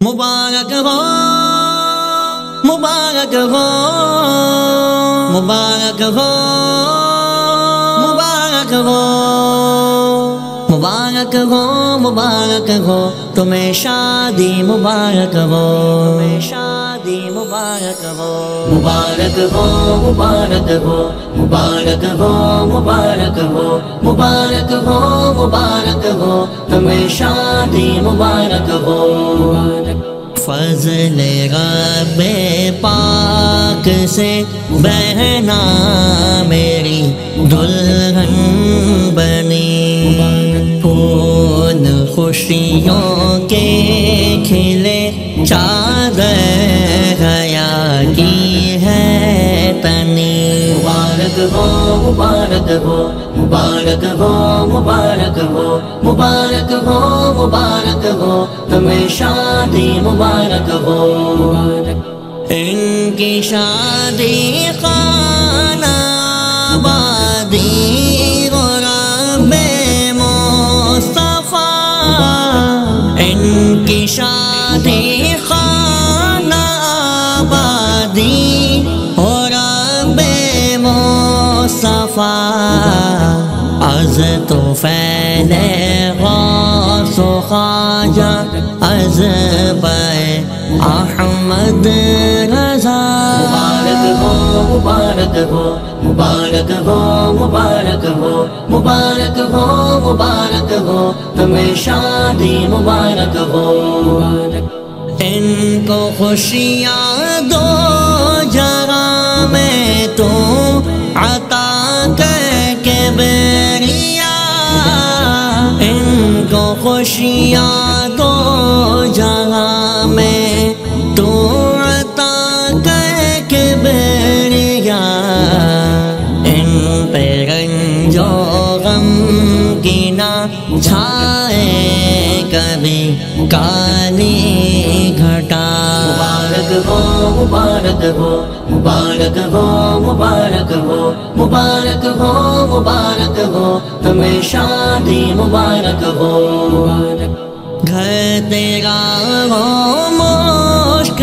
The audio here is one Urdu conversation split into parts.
مبارک ہو مبارک ہو مبارک ہو مبارک ہو مبارک ہو مبارک ہو تمہیں شادی مبارک ہو تمہیں شادی مبارک ہو مبارک ہو مبارک ہو مبارک ہو مبارک ہو مبارک ہو مبارک ہو تمہیں شادی مبارک ہو فضل رب پاک سے بہنا میری دلہن بنی۔ پھول خوشیوں کے کھلے چار مبارک ہو مبارک ہو مبارک ہو مبارک ہو مبارک ہو مبارک ہو تمہیں شادی مبارک ہو ان کی شادی مصطفیٰ از تو فیلے غوث و خواجہ از بے احمد رضا۔ مبارک ہو مبارک ہو مبارک ہو مبارک ہو مبارک ہو مبارک ہو تمہیں شادی مبارک ہو۔ ان کو خوشیاں دو۔ کر ان کو خوشیاں دو جگہ میں تو عطا کر کے بیریا ان پہ رنج و غم کی نہ چھائے کبھی کالی مبارک ہو مبارک ہو مبارک ہو مبارک ہو مبارک ہو مبارک ہو تمہیں شادی مبارک ہو۔ گھر تیرا ہو، مشک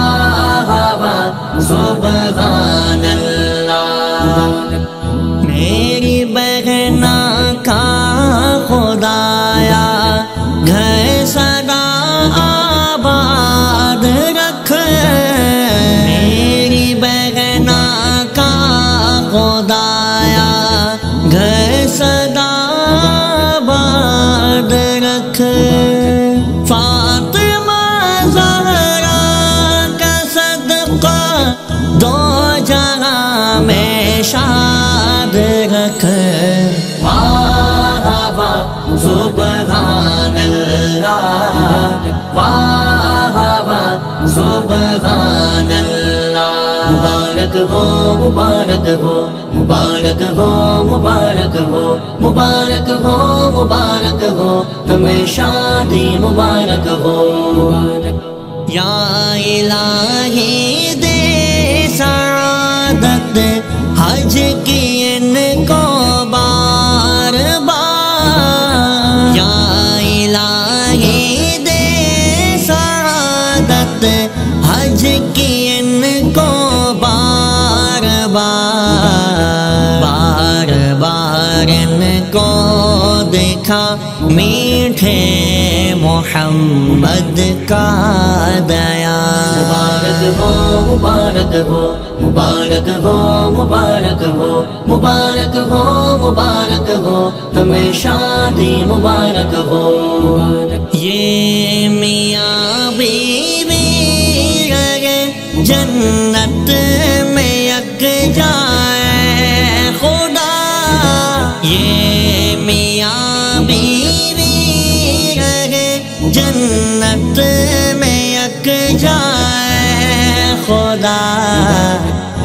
میں شاد رکھ واہ واہ، سبحان اللہ۔ واہ واہ، سبحان اللہ۔ مبارک ہو مبارک ہو مبارک ہو مبارک ہو۔ مبارک ہو مبارک ہو۔ تمہیں شادی مبارک ہو۔ یا الہی سعادت حج کی ان کو بار بار بار بار ان کو دیکھا میٹھے محمد کا دیا۔ مبارک ہو مبارک ہو مبارک ہو مبارک ہو مبارک ہو مبارک ہو تمہیں شادی مبارک ہو۔ یہ میاں جنت میں یک جائے خدا۔ یہ میاں بیوی جنت میں یک جائے خدا۔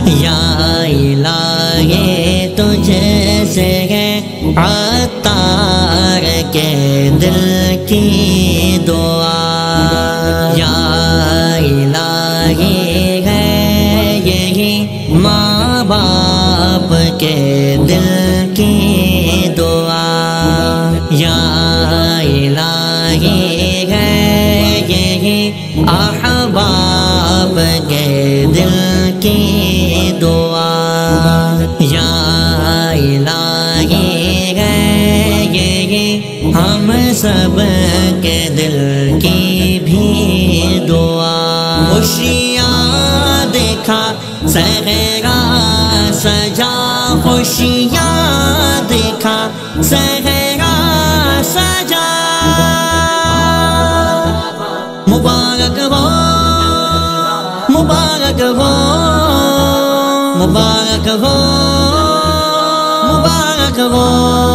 یا الہی تجھے سے ہے عطار کے دل کی کے دل کی بھی دعا۔ خوشیاں دیکھا، سہرا سجا۔ خوشیاں دیکھا، سہرا سجا۔ مبارک ہو مبارک ہو مبارک ہو مبارک ہو۔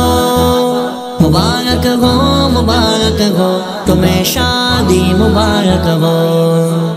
مبارک ہو مبارک ہو تمہیں شادی مبارک ہو۔